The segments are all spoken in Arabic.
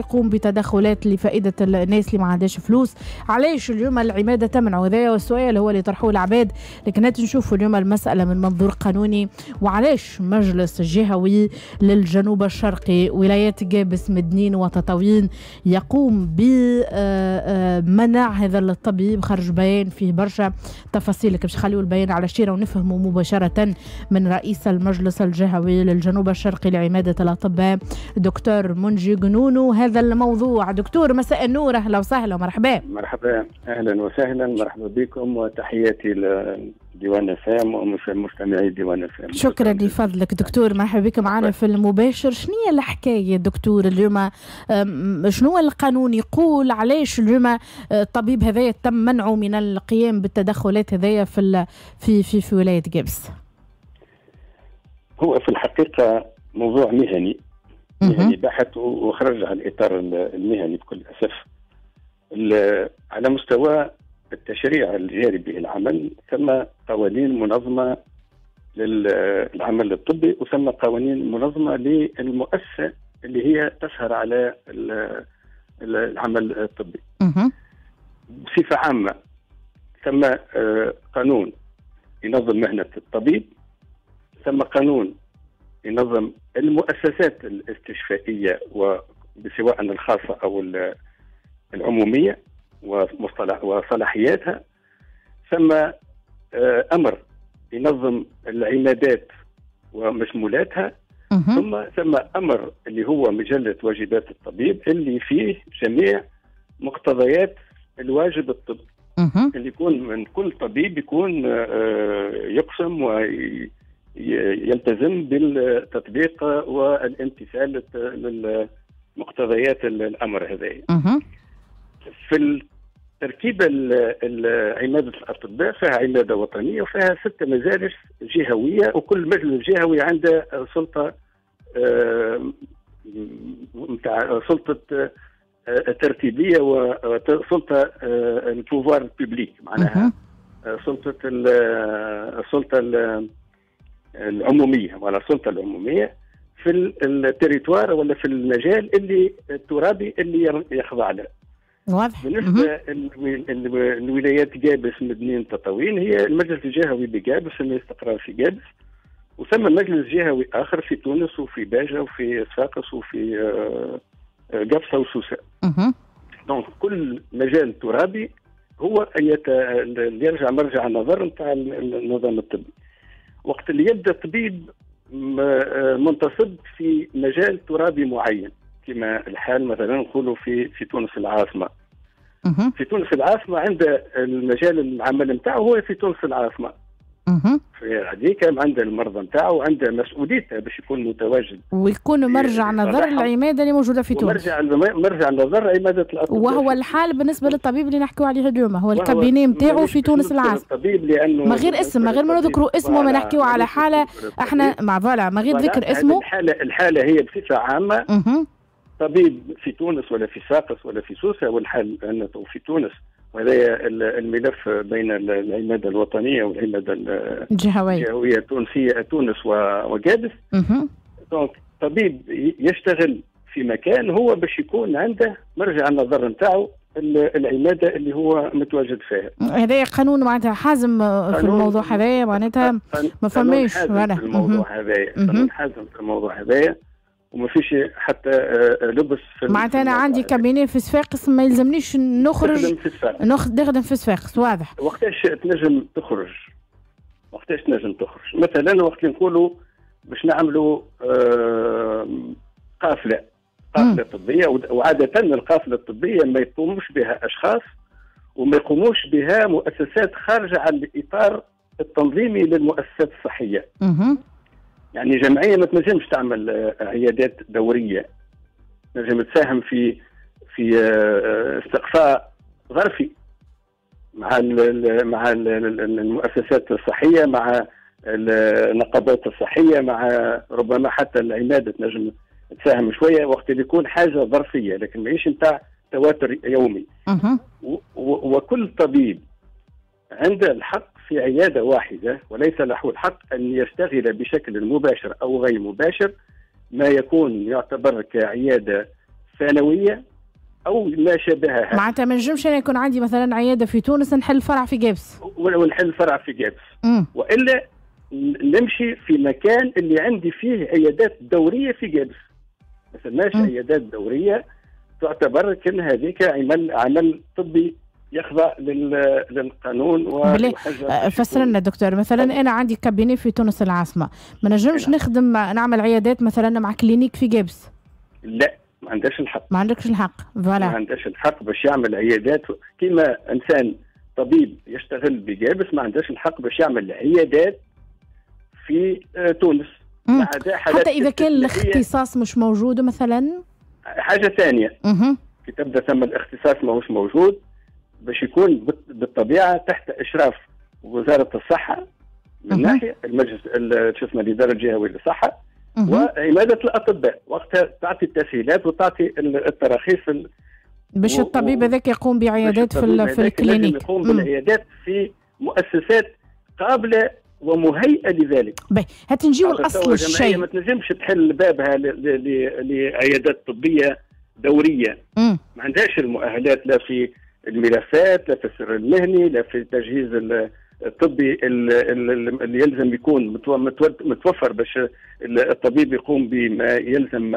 يقوم بتدخلات لفائدة الناس اللي ما عندهاش فلوس. علاش اليوم العمادة تمنع وهذا والسؤال هو اللي طرحوه العباد. لكن نشوفوا اليوم المسألة من منظور قانوني. وعلاش مجلس جهوي للجنوب الشرقي ولايات جابس مدنين وتطاوين يقوم بمنع هذا الطبيب؟ خرج بيان فيه برشا تفاصيل. باش نخليو البيان على الشيرة ونفهموا مباشرة من رئيس المجلس الجهوي للجنوب الشرقي لعمادة الأطباء دكتور منجي جنونو. هذا الموضوع. دكتور مساء النور. أهلا وسهلا ومرحبا. مرحبا. أهلا وسهلا. مرحبا بكم وتحياتي لديوان فام ومستمعي ديوان فام شكرا لفضلك دكتور. مرحبا بك معنا في المباشر. شنو هي الحكاية دكتور اليوم؟ شنو القانون يقول علاش اليوم الطبيب هذايا تم منعه من القيام بالتدخلات هذايا في في في, في ولاية جبس هو في الحقيقة موضوع مهني. مهني بحت وخرج عن الإطار المهني بكل أسف. على مستوى التشريع الجاري به العمل ثم قوانين منظمة للعمل الطبي وثم قوانين منظمة للمؤسسة اللي هي تسهر على العمل الطبي. بصفة عامة ثم آه، قانون ينظم مهنة الطبيب ثم قانون ينظم المؤسسات الاستشفائية وسواء الخاصة أو العمومية ومصطلح وصلاحياتها. ثم آه، أمر ينظم العمادات ومشمولاتها. ثم ثم أمر اللي هو مجلة واجبات الطبيب اللي فيه جميع مقتضيات الواجب الطبي اللي يكون من كل طبيب يكون آه، يقسم وي يلتزم بالتطبيق والامتثال لمقتضيات الأمر هذا. في التركيبة عمادة الأطباء فيها عمادة وطنية وفيها ست مجالس جهوية وكل مجلس جهوي عنده سلطة نتاع سلطة ترتيبية وسلطة ال pouvoir public معناها سلطة السلطة العمومية ولا السلطة العمومية في ال territoire ولا في المجال اللي الترابي اللي يخضع له. واضح بالنسبة الولايات جابس مدنين تطاوين هي المجلس الجهوي بجابس اللي استقرار في جابس وثم مجلس جهوي آخر في تونس وفي باجة وفي صفاقس وفي آه، آه، قفصه وسوسة. donc كل مجال ترابي هو يرجع مرجع النظر نتاع النظام الطبي. وقت اللي يبدأ الطبيب آه، منتصب في مجال ترابي معين كما الحال مثلا نقولوا في في تونس العاصمة. في تونس العاصمة عند المجال العمل نتاعو هو في تونس العاصمة. في هذيك عنده المرضى نتاعو عنده مسؤوليته باش يكون متواجد. ويكون مرجع نظر العمادة اللي موجودة في تونس. مرجع مرجع نظر عمادة الأطباء. وهو الحال بالنسبة للطبيب اللي نحكيو عليه اليوم. هو ال cabinet نتاعو في تونس العاصمة. الطبيب لأنه ما غير اسم ما غير ما نذكروا اسمه ما نحكيو على حالة إحنا مع voilà ما غير ذكر اسمه. الحاله الحالة هي بصفة عامة. طبيب في تونس ولا في صفاقس ولا في سوسة والحال أنه في تونس وهذا الملف بين العماده الوطنيه والعماده الجهوية. الجهوية التونسية تونس وجادس. دونك طبيب يشتغل في مكان هو باش يكون عنده مرجع النظر نتاعو العماده اللي هو متواجد فيها هذا قانون معناتها حازم في الموضوع هذايا معناتها ما فماش في الموضوع هذايا قانون حازم في الموضوع هذايا وما فيش حتى آه، لبس في معناتها أنا عندي كابيني في صفاقس ما يلزمنيش نخرج. نخدم في صفاقس نخدم في صفاقس واضح. وقتاش تنجم تخرج؟ وقتاش تنجم تخرج؟ مثلا وقت اللي نقولوا باش نعملوا آه، قافلة قافلة طبية وعادة القافلة الطبية ما يقوموش بها أشخاص وما يقوموش بها مؤسسات خارجة عن الإطار التنظيمي للمؤسسات الصحية. يعني جمعية ما تنجمش تعمل آه، عيادات دورية. تنجم تساهم في في آه، استقصاء ظرفي مع ال مع ال المؤسسات الصحية مع النقابات الصحية مع ربما حتى العمادة. تنجم تساهم شوية وقت اللي يكون حاجة ظرفية لكن ماهيش نتاع تواتر يومي. وكل طبيب عنده الحق في عيادة واحدة وليس له الحق أن يشتغل بشكل مباشر أو غير مباشر ما يكون يعتبر كعيادة ثانويه أو ما شابهها. معناتها ما نجمش أنا يكون عندي مثلا عيادة في تونس نحل فرع في جابس. ونحل فرع في جابس. وإلا نمشي في مكان اللي عندي فيه عيادات دورية في جابس. ما سماش. عيادات دورية تعتبر كأن هذيك عمل عمل طبي يخضع لل- للقانون آه، فسر لنا دكتور مثلا أنا عندي cabinet في تونس العاصمة ما نجمش نعم. نخدم نعمل عيادات مثلا مع clinique في قابس لا ما عندهاش الحق. ما عندكش الحق ما voilà عندهاش الحق باش يعمل عيادات كما إنسان طبيب يشتغل بقابس ما عندهاش الحق باش يعمل عيادات في آه، تونس. ما حتى إذا كان. الاختصاص مش موجود مثلا؟ حاجة ثانية. كي تبدا ثم الاختصاص ماهوش موجود. باش يكون بال- بالطبيعة تحت إشراف وزارة الصحة من. ناحية المجلس ال- شو اسمه الإدارة الجهويه للصحة. وعمادة الأطباء وقتها تعطي التسهيلات وتعطي ال- التراخيص ال- باش الطبيب هذاك يقوم بعيادات في, في الكلينيك يقوم. بالعيادات في مؤسسات قابلة ومهيئة لذلك باهي هات نجيو الجمعية الشيء ما تنجمش تحل بابها لعيادات طبية دورية مم. ما عندهاش المؤهلات لا في الملفات لا في السر المهني لا في التجهيز ال- الطبي ال- ال- اللي يلزم يكون متو- متو- متوفر باش ال- الطبيب يقوم بما يلزم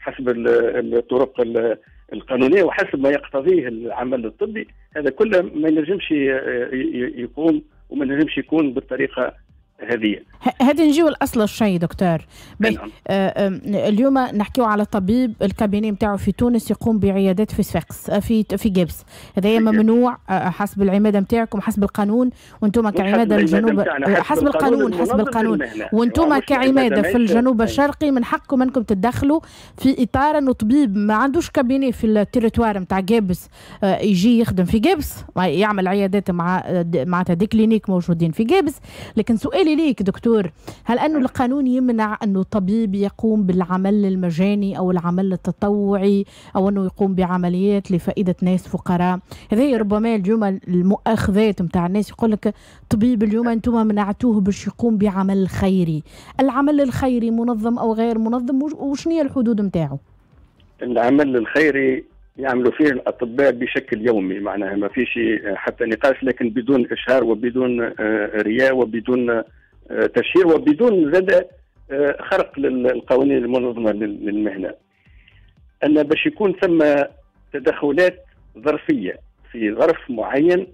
حسب ال- الطرق ال- القانونية وحسب ما يقتضيه العمل الطبي. هذا كله ما ينجمش يقوم وما ينجمش يكون بالطريقة هذه. ه- هات نجيو الأصل الشيء دكتور. نعم. آه، اليوم نحكيو على طبيب الكابيني نتاعو في تونس يقوم بعيادات في صفاقس آه، في في جبس هذا جبس. ممنوع آه، حسب العمادة نتاعكم حسب القانون. وأنتم حسب كعمادة الجنوب آه، حسب القانون حسب القانون. وأنتم كعمادة في الجنوب الشرقي من حقكم انكم تتدخلوا في إطار إنه طبيب ما عندوش كابيني في التريتوار نتاع جابس آه، يجي يخدم في جابس يعمل عيادات مع آه، معناتها دي كلينيك موجودين في جابس لكن سؤالي ليك دكتور هل انه القانون يمنع انه طبيب يقوم بالعمل المجاني أو العمل التطوعي أو أنه يقوم بعمليات لفائدة ناس فقراء؟ هذه ربما اليوم المؤاخذات نتاع الناس يقول لك طبيب اليوم أنتم منعتوه باش يقوم بعمل خيري. العمل الخيري منظم أو غير منظم؟ وش- وشنو هي الحدود نتاعو العمل الخيري يعملوا فيه الأطباء بشكل يومي معناها ما فيش حتى نقاش لكن بدون إشهار وبدون آه، رياء وبدون آه، تشهير وبدون زاد آه، خرق للقوانين المنظمة لل- للمهنة. أن باش يكون ثم تدخلات ظرفية في ظرف معين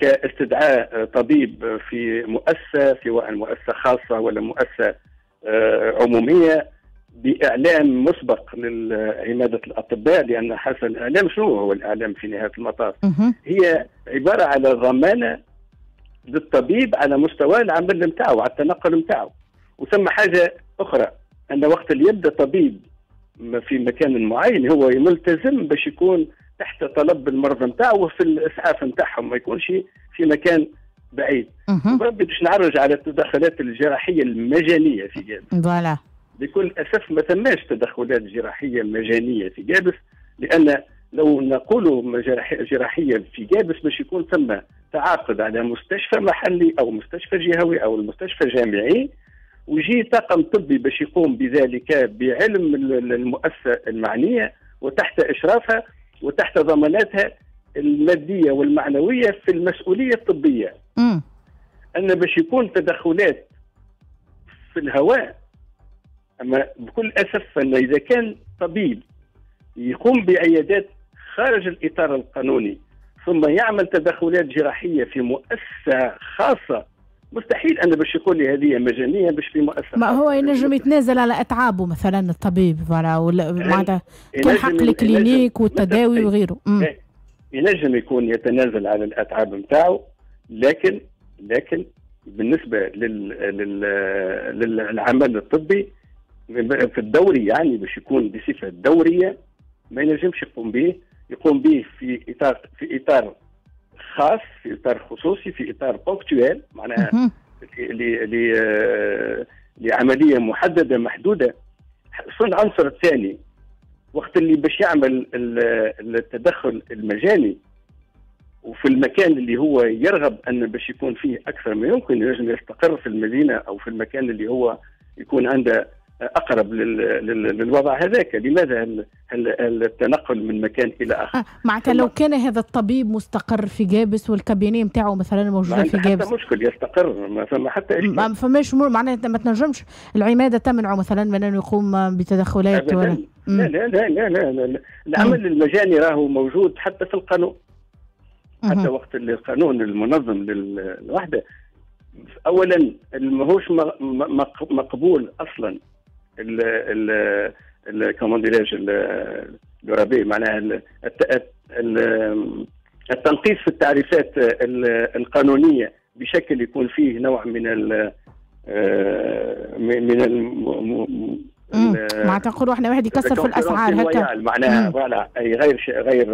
كاستدعاء طبيب في مؤسسة سواء مؤسسة خاصة ولا مؤسسة عمومية بإعلام مسبق لعماده الأطباء لأن حسن الإعلام شنو هو الإعلام في نهاية المطاف؟ هي عبارة على ضمانة للطبيب على مستوى العمل نتاعو على التنقل نتاعو وثم حاجة أخرى أن وقت اللي يبدأ طبيب في مكان معين هو ملتزم باش يكون تحت طلب المرضى نتاعو وفي الإسعاف نتاعهم ما يكونش في مكان بعيد. ما بديش نعرج على التدخلات الجراحية المجانية في فوالا. بكل أسف ما ثماش تدخلات جراحية مجانية في جابس لأن لو نقول جراح- جراحيه في جابس باش يكون ثم تعاقد على مستشفى محلي أو مستشفى جهوي أو المستشفى جامعي ويجي طاقم طبي باش يقوم بذلك بعلم ال- ال- المؤسسة المعنية وتحت إشرافها وتحت ضماناتها المادية والمعنوية في المسؤولية الطبية. أن باش يكون تدخلات في الهواء أما بكل أسف ان إذا كان طبيب يقوم بعيادات خارج الإطار القانوني ثم يعمل تدخلات جراحية في مؤسسة خاصة مستحيل أن باش يقول لي هذه مجانية باش في مؤسسة ما هو. ينجم يتنازل على أتعابه مثلا الطبيب ولا معناتها ينجم- حق الكلينيك والتداوي وغيره. ينجم يكون يتنازل على الأتعاب نتاعو لكن لكن بالنسبة لل لل للعمل الطبي في الدوري يعني باش يكون بصفة دورية ما ينجمش يقوم به يقوم به في إطار في إطار خاص في إطار خصوصي في إطار بونكتويل معناها ل- لعملية محددة محدودة. صن عنصر الثاني وقت اللي باش يعمل ال- التدخل المجاني وفي المكان اللي هو يرغب أن باش يكون فيه أكثر ما يمكن ينجم يستقر في المدينة أو في المكان اللي هو يكون عنده أقرب للوضع هذاك. لماذا التنقل من مكان إلى آخر؟ آه معناتها لو كان هذا الطبيب مستقر في جابس والكابينه نتاعو مثلا موجودة في جابس. مشكل يستقر ما فما حتى اشكال ما فماش معناتها ما تنجمش. العمادة تمنعه مثلا من انه يقوم بتدخلات ولا لا لا لا لا لا, لا, لا. العمل المجاني راهو موجود حتى في القانون. حتى وقت القانون المنظم للوحدة. اولا ماهوش مقبول أصلا. ال ال كومون الربي معناها التنقيص في التعريفات القانونية بشكل يكون فيه نوع من ال من ال معناتها نقولوا إحنا واحد يكسر في الأسعار هكا معناها فوالا أي غير غير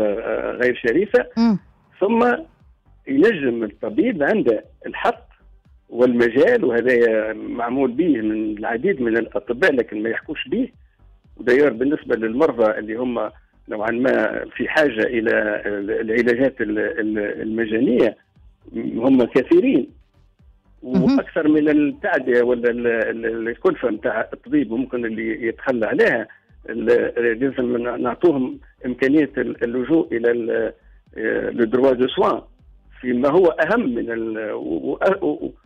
غير شريفة. مم. ثم ينجم الطبيب عنده الحق والمجال وهذا معمول به من العديد من الأطباء لكن ما يحكوش به. وداير بالنسبة للمرضى اللي هم نوعا ما في حاجة إلى العلاجات المجانية هم كثيرين. وأكثر من التعدية ولا الكلفة نتاع الطبيب ممكن اللي يتخلى عليها لازم نعطوهم إمكانية اللجوء إلى لو دروا دو سوان. فيما هو أهم من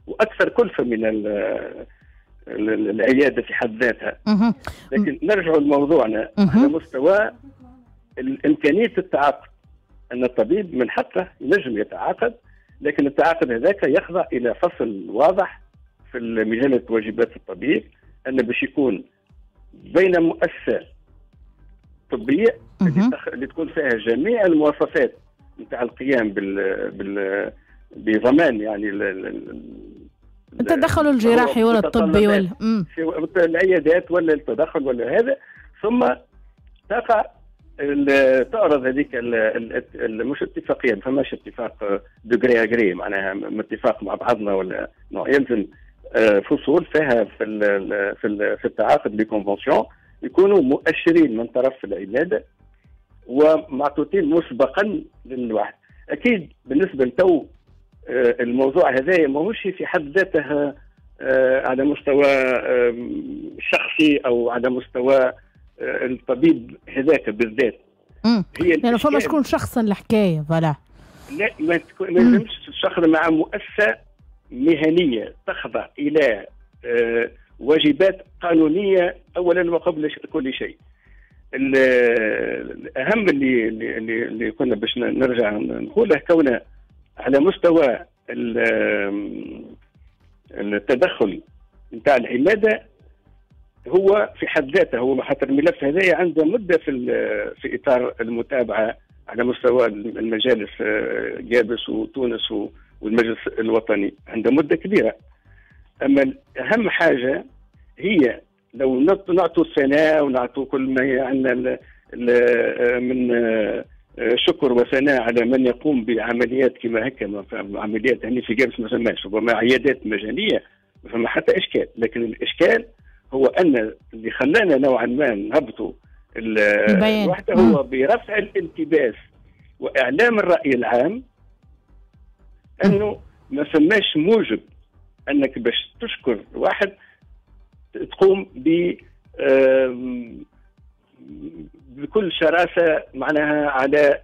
وأكثر كلفة من العيادة في حد ذاتها. لكن نرجع لموضوعنا. على مستوى امكانيه التعاقد. أن الطبيب من حقه ينجم يتعاقد لكن التعاقد هذاك يخضع إلى فصل واضح في مجله واجبات الطبيب أن باش يكون بين مؤسسة طبية اللي تكون فيها جميع المواصفات نتاع القيام بال بال بضمان يعني التدخل الجراحي ولا الطبي ولا العيادات ولا التدخل ولا هذا. ثم تقع تعرض هذيك مش اتفاقية ما فماش اتفاق دوغري اجري معناها اتفاق مع بعضنا ولا يلزم آه، فصول فيها في في في التعاقد بكونفنسيون يكونوا مؤشرين من طرف العباده ومعطوطين مسبقا للواحد. أكيد بالنسبة لتو آه، الموضوع هذا ماهوش في حد ذاته آه، على مستوى شخصي أو على مستوى آه، الطبيب هذاك بالذات. هي يعني فما شكون شخصا الحكاية فوالا. لا ما لازمش تشخص مع مؤسسة مهنية تخضع إلى واجبات قانونية اولا وقبل كل شيء. الأهم اللي اللي اللي كنا باش نرجع نقوله كونه على مستوى التدخل نتاع العمادة هو في حد ذاته هو حتى الملف هذايا عنده مدة في في إطار المتابعة على مستوى المجالس آه، جابس وتونس والمجلس الوطني عنده مدة كبيرة. أما اهم حاجة هي لو نعطوا الثناء ونعطوا كل ما عندنا من آه، شكر وثناء على من يقوم بعمليات كما هكا عمليات هني في جابس ما سماش ربما عيادات مجانية ما فما حتى إشكال. لكن الإشكال هو أن اللي خلانا نوعا ما نهبطوا الوحدة هو برفع الالتباس وإعلام الرأي العام أنه ما فماش موجب أنك باش تشكر واحد تقوم ب بكل شراسة معناها على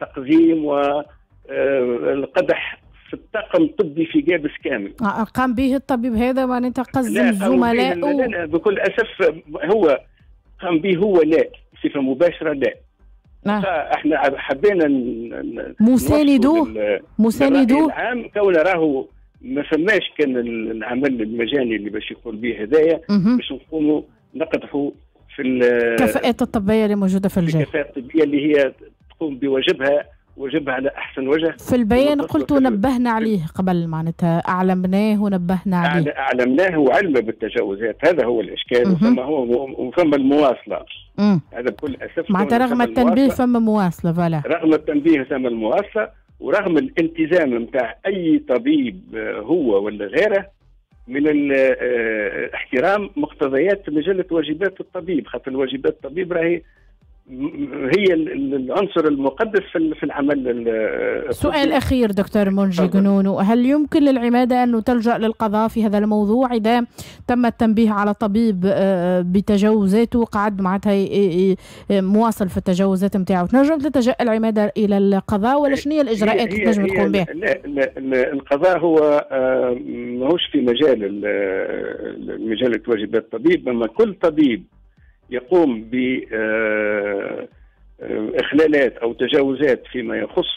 تقديم والقدح في الطاقم الطبي في جابس كامل. آه، قام به الطبيب هذا معناتها قزم زملائه لا, لا بكل أسف هو قام به هو لا بصفة مباشرة لا. آه. إحنا حبينا مساندو مساندو العام كون راهو ما فماش كان العمل المجاني اللي باش يقول به هدايا باش نقوموا نقدحوا في الكفاءات الطبية اللي موجودة في الجهه الكفاءات الطبية اللي هي تقوم بواجبها واجبها على أحسن وجه. في البيان قلت نبهنا عليه قبل معناتها أعلمناه ونبهنا عليه. أعلمناه وعلم بالتجاوزات. هذا هو الإشكال وفما هو وفما المواصلة. مم. هذا بكل أسف معناتها رغم التنبيه فما مواصلة فوالا. رغم التنبيه ثم المواصلة. ورغم الالتزام نتاع أي طبيب آه، هو ولا غيره من آه، احترام مقتضيات مجلة واجبات الطبيب. خاطر واجبات الطبيب راهي هي العنصر المقدس في العمل سؤال أخير دكتور منجي جنونو. هل يمكن للعماده انه تلجا للقضاء في هذا الموضوع إذا تم التنبيه على طبيب آه، بتجاوزاته قعد معناتها مواصل في التجاوزات نتاعو؟ تنجم تلجأ العماده إلى القضاء ولا شنو هي الإجراءات اللي تنجم تقوم بها؟ لا, لا القضاء هو آه، ماهوش في مجال مجال واجبات الطبيب أما كل طبيب يقوم باخلالات آه، أو تجاوزات فيما يخص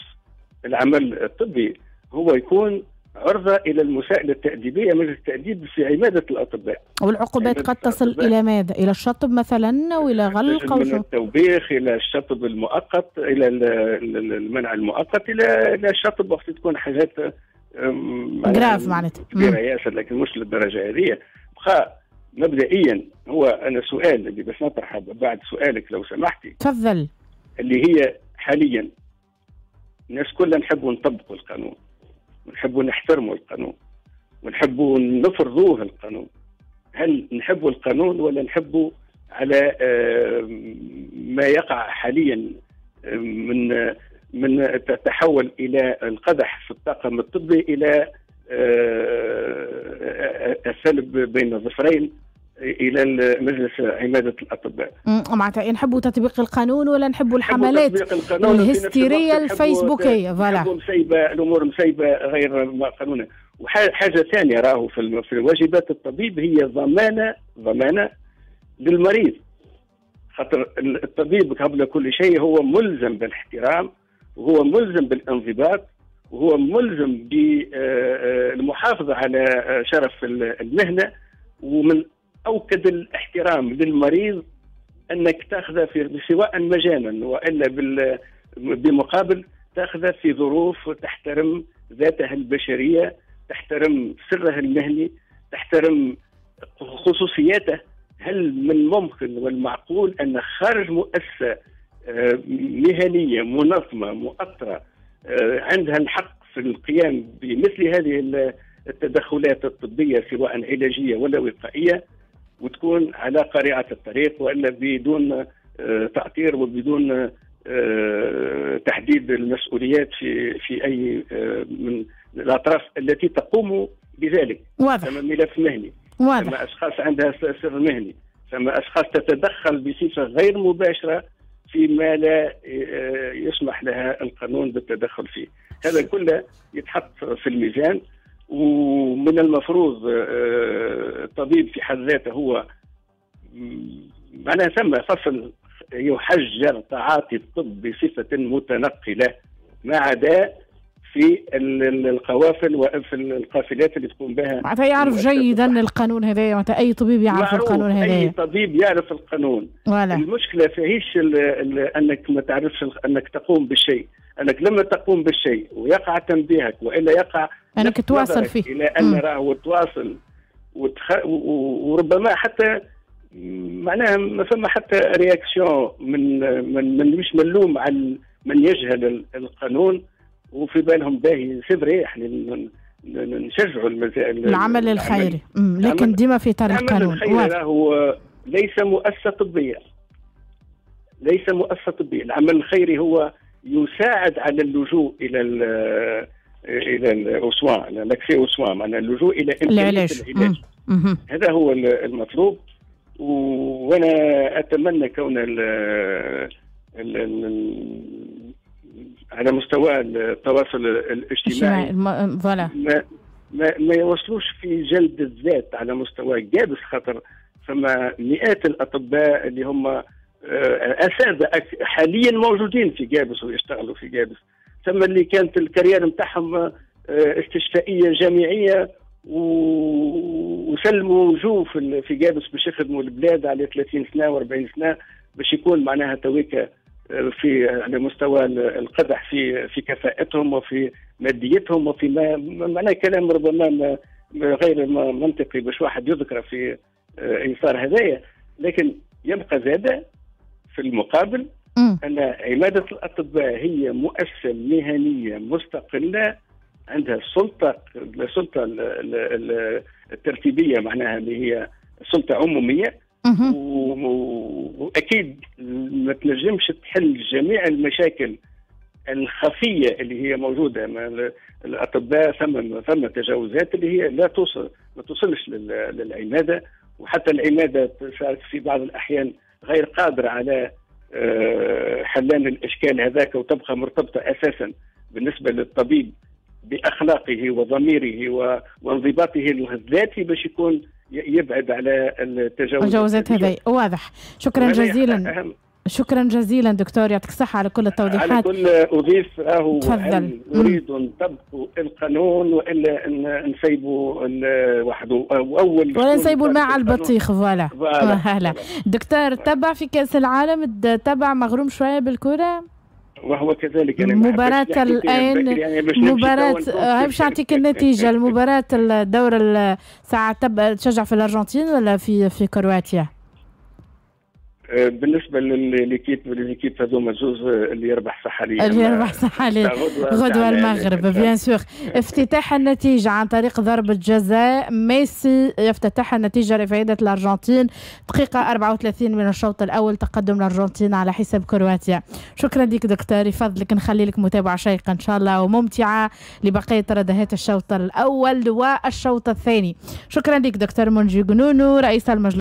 العمل الطبي هو يكون عرضة إلى المساءلة التأديبية من التأديب في عمادة الأطباء. والعقوبات قد تصل إلى ماذا؟ إلى الشطب مثلا أو إلى غلق أو من التوبيخ إلى الشطب المؤقت إلى المنع المؤقت إلى إلى الشطب وقت تكون حاجات جراف معناتها. كبيرة ياسر لكن مش للدرجة هذه. بقى مبدئيا هو أنا سؤال اللي بس نطرحه بعد سؤالك لو سمحتي تفضل. اللي هي حاليا الناس كلها نحبوا نطبقوا القانون ونحبوا نحترموا القانون ونحبوا نفرضوه القانون. هل نحبوا القانون ولا نحبوا على ما يقع حاليا من من تتحول إلى القدح في الطاقم الطبي إلى السلب بين الظفرين؟ إلى مجلس عمادة الأطباء. معناتها نحبوا تطبيق القانون ولا نحبوا الحملات الهستيرية الفيسبوكية. فوالا. مسيبه الأمور مسيبه غير قانونيه وحاجه ثانية راهو في في واجبات الطبيب هي ضمانه ضمانة للمريض. خاطر الطبيب قبل كل شيء هو ملزم بالاحترام وهو ملزم بالانضباط وهو ملزم بالمحافظه على شرف المهنة. ومن اوكد الاحترام للمريض أنك تاخذه في سواء مجانا وإلا بمقابل تاخذه في ظروف تحترم ذاته البشرية تحترم سره المهني تحترم خصوصياته. هل من ممكن والمعقول أن خارج مؤسسة آه، مهنية منظمة مؤطره آه، عندها الحق في القيام بمثل هذه التدخلات الطبية سواء علاجية ولا وقائية؟ وتكون على قريعه الطريق وإلا بدون آه، تعطير وبدون آه، تحديد المسؤوليات في في أي آه، من الأطراف التي تقوم بذلك. واضح. ثم ملف مهني. واضح. ثم أشخاص عندها سر مهني. ثم أشخاص تتدخل بصفة غير مباشرة فيما لا يسمح لها القانون بالتدخل فيه. هذا كله يتحط في الميزان. ومن المفروض آه، الطبيب في حد ذاته هو معناها ثم فصل يحجر تعاطي الطب بصفة متنقلة ما عدا في القوافل وفي القافلات اللي تقوم بها. معناتها يعرف جيدا القانون هذا معناتها أي طبيب يعرف القانون هذا. أي طبيب يعرف القانون. ولا. المشكلة فيهيش أنك ما تعرفش أنك تقوم بالشيء أنك لما تقوم بالشيء ويقع تنبيهك وإلا يقع انك تواصل فيه. إلى أن راه تواصل وتخ... وربما حتى معناها ما ثم حتى réaction من من من مش ملوم على من يجهل القانون. وفي بالهم باهي سي إحنا نشجعوا العمل الخيري. لكن ديما في اطار القانون العمل الخيري هو ليس مؤسسة طبية. ليس مؤسسة طبية. العمل الخيري هو يساعد على اللجوء إلى إلى الاسوان لاكسي اسوان معناها اللجوء إلى العلاج, العلاج. هذا هو المطلوب. وأنا أتمنى كون ال ال ال على مستوى التواصل الاجتماعي. ما, ما, ما يوصلوش في جلد الذات على مستوى جابس خاطر. ثم مئات الأطباء اللي هم آه، أساتذة حاليا موجودين في جابس ويشتغلوا في جابس. ثم اللي كانت الكارير نتاعهم آه، استشفائية جامعية وسلموا وجوه في جابس باش يخدموا البلاد على 30 سنة و40 سنة باش يكون معناها تويكا في على مستوى القدح في في كفاءتهم وفي ماديتهم وفي ما معناه كلام ربما غير منطقي باش واحد يذكر في اطار هذايا لكن يبقى زاده في المقابل أن عمادة الأطباء هي مؤسسة مهنية مستقلة عندها السلطة السلطة الترتيبية معناها اللي هي. و- و- وأكيد ما تنجمش تحل جميع المشاكل الخفية اللي هي موجودة. ما ال- الأطباء ثم ثم تجاوزات اللي هي لا توصل ما توصلش لل- للعمادة. وحتى العمادة في بعض الأحيان غير قادرة على آه، حلان الإشكال هذاك وتبقى مرتبطة أساسا بالنسبة للطبيب بأخلاقه وضميره وانضباطه الذاتي باش يكون يبعد على التجاوزات الجوازات هذه. واضح. شكرا جزيلا. أهم. شكرا جزيلا دكتور يعطيك الصحة على كل على التوضيحات كل أضيف راهو تفضل. نريد أن تبقوا القانون وإلا أن نسيبوا وحده. أو أول ولا نسيبوا الماء على؟ البطيخ. voilà. voilà. هلا دكتور تبع في كأس العالم؟ تبع مغروم شوية بالكرة؟ وهو كذلك يعني مباراة الآن يعني مباراة آه، باش نعطيك النتيجة المباراة الدور الساعة تشجع في الأرجنتين ولا في في كرواتيا؟ آه، بالنسبة لليكيب لليكيب هذوما زوز آه، اللي يربح صح عليه اللي يربح صح عليه غدوة المغرب بيان سور افتتاح النتيجة عن طريق ضربة جزاء ميسي يفتتح النتيجة لفائدة الأرجنتين. دقيقة 34 من الشوط الأول تقدم الأرجنتين على حساب كرواتيا. شكرا لك دكتور يفضلك نخلي لك متابعة شيقة إن شاء الله وممتعة لبقية ردهات الشوط الأول والشوط الثاني. شكرا لك دكتور منجي جنونو رئيس المجلس